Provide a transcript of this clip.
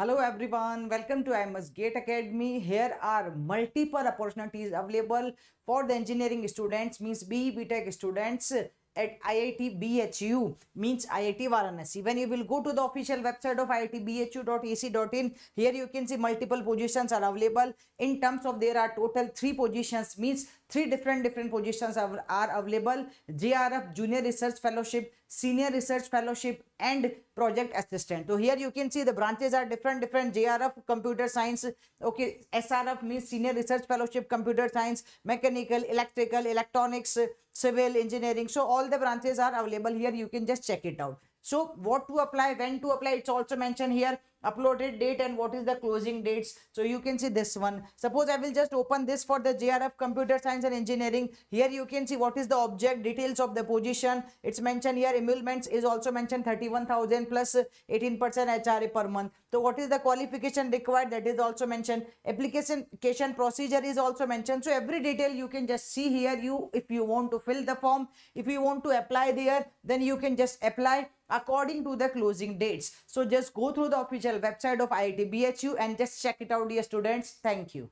Hello everyone, welcome to IMS Gate Academy. Here are multiple opportunities available for the engineering students, means BE BTech students at IIT BHU, means IIT Varanasi. When you will go to the official website of iitbhu.ac.in, here you can see multiple positions are available. In terms of there are total three positions, means three different different positions are, are available. JRF Junior Research Fellowship, Senior Research Fellowship and Project Assistant. So here you can see the branches are different different JRF Computer Science, okay, SRF means Senior Research Fellowship Computer Science, Mechanical, Electrical, Electronics, Civil Engineering. So all the branches are available here. You can just check it out. So what to apply, when to apply, it's also mentioned here uploaded date and what is the closing dates. So you can see this one. Suppose i will just open this for the jrf computer science and engineering. Here you can see what is the object details of the position. It's mentioned here emoluments is also mentioned 31000 plus 18 percent hra per month. So what is the qualification required? That is also mentioned. Application procedure is also mentioned. So every detail you can just see here. You if you want to fill the form if you want to apply there then you can just apply according to the closing dates. So just go through the official website of IIT BHU and just check it out dear students. Thank you